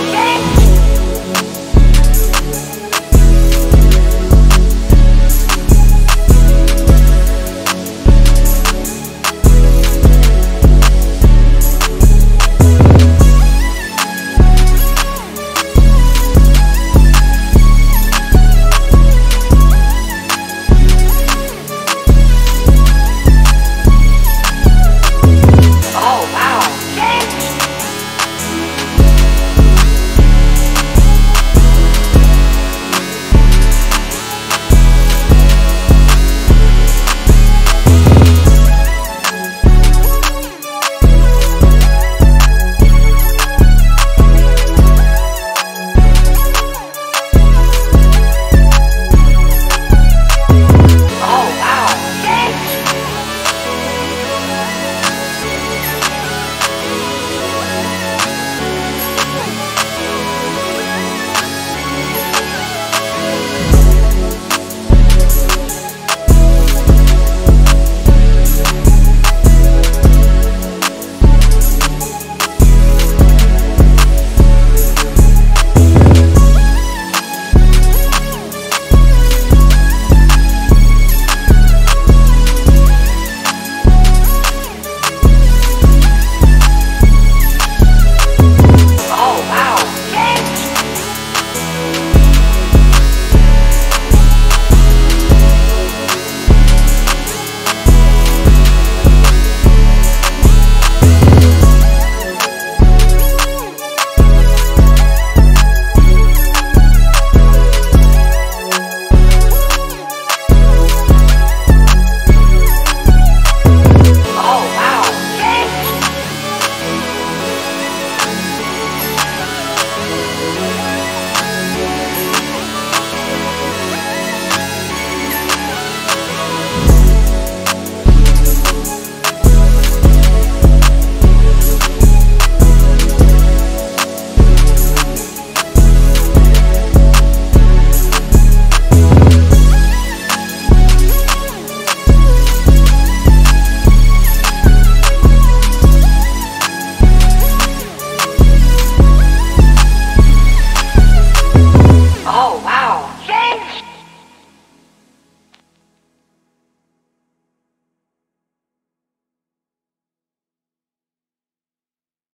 Okay.